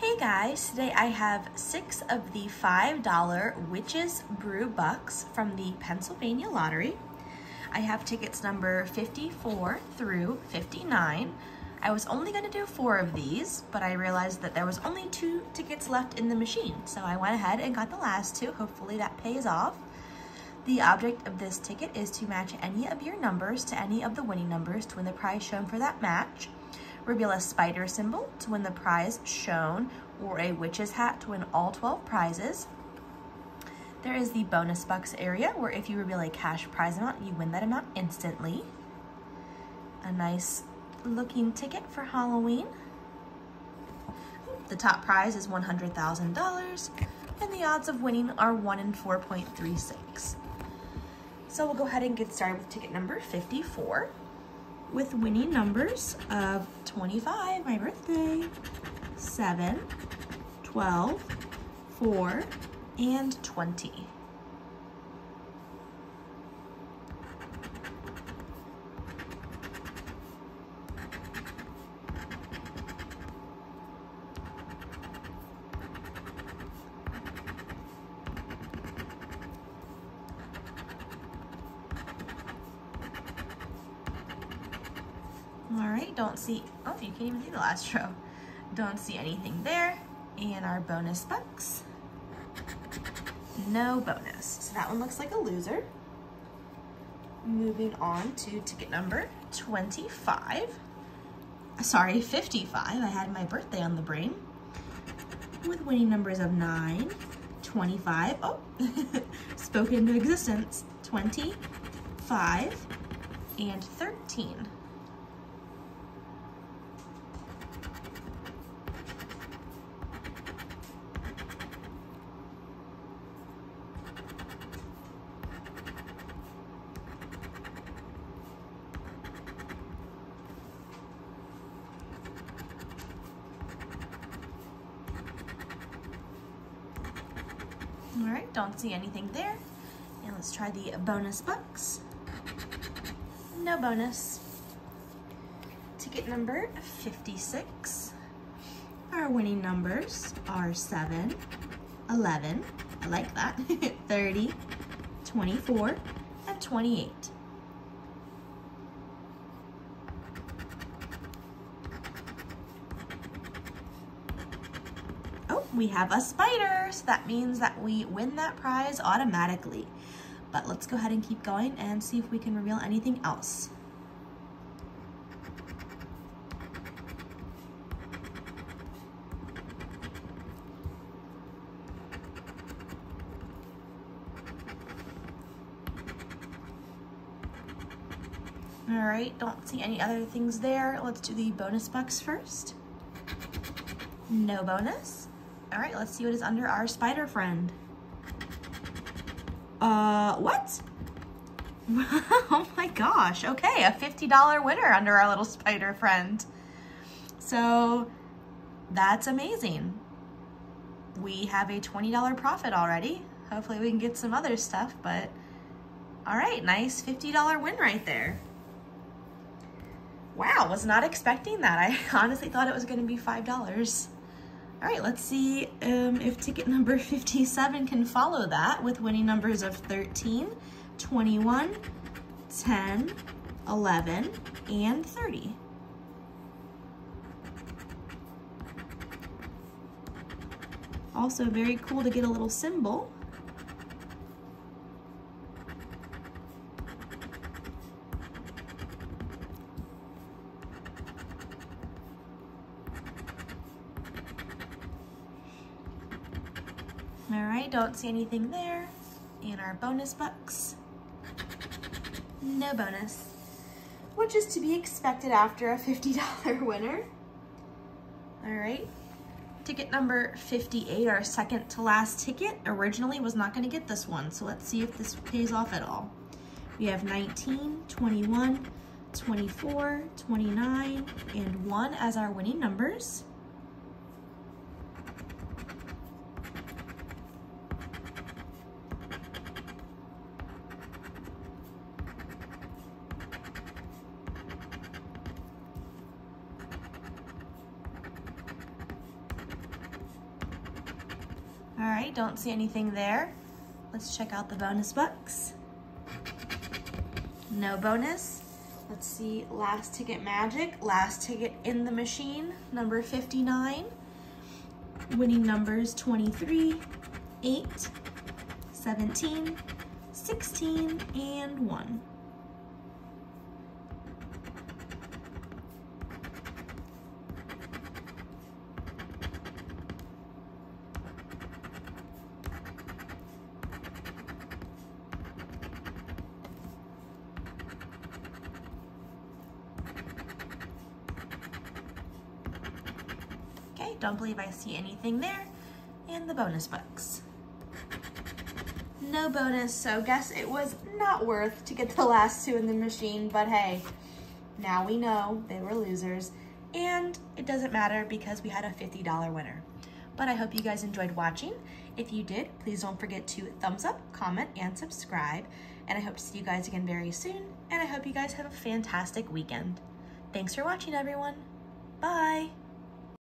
Hey guys, today I have six of the $5 Witches Brew Bucks from the Pennsylvania Lottery. I have tickets number 54 through 59. I was only gonna do four of these, but I realized that there was only two tickets left in the machine. So I went ahead and got the last two. Hopefully that pays off. The object of this ticket is to match any of your numbers to any of the winning numbers to win the prize shown for that match. Reveal a spider symbol to win the prize shown or a witch's hat to win all 12 prizes. There is the bonus bucks area where if you reveal a cash prize amount, you win that amount instantly. A nice looking ticket for Halloween. The top prize is $100,000 and the odds of winning are 1 in 4.36. So we'll go ahead and get started with ticket number 54 with winning numbers of 25, my birthday, 7, 12, 4, and 20. All right, don't see, oh, you can't even see the last row. Don't see anything there. And our bonus bucks, no bonus. So that one looks like a loser. Moving on to ticket number 25. Sorry, 55. I had my birthday on the brain. With winning numbers of 9, 25, oh, spoken into existence, 25, and 13. All right, don't see anything there. And let's try the bonus bucks. No bonus. Ticket number 56. Our winning numbers are 7, 11, I like that, 30, 24, and 28. We have a spider, so that means that we win that prize automatically. But let's go ahead and keep going and see if we can reveal anything else. All right, don't see any other things there. Let's do the bonus bucks first. No bonus. All right, let's see what is under our spider friend. Uh, what? oh my gosh, okay, a $50 winner under our little spider friend. So that's amazing. We have a $20 profit already. Hopefully we can get some other stuff, but all right, nice $50 win right there. Wow, was not expecting that. I honestly thought it was gonna be $5. All right, let's see um, if ticket number 57 can follow that with winning numbers of 13, 21, 10, 11, and 30. Also very cool to get a little symbol. All right, don't see anything there. And our bonus bucks, no bonus, which is to be expected after a $50 winner. All right, ticket number 58, our second to last ticket, originally was not gonna get this one, so let's see if this pays off at all. We have 19, 21, 24, 29, and one as our winning numbers. Don't see anything there. Let's check out the bonus bucks. No bonus. Let's see, last ticket magic, last ticket in the machine, number 59. Winning numbers 23, 8, 17, 16, and 1. Don't believe I see anything there. And the bonus bucks. No bonus, so guess it was not worth to get the last two in the machine, but hey, now we know they were losers. And it doesn't matter because we had a $50 winner. But I hope you guys enjoyed watching. If you did, please don't forget to thumbs up, comment, and subscribe. And I hope to see you guys again very soon. And I hope you guys have a fantastic weekend. Thanks for watching, everyone. Bye.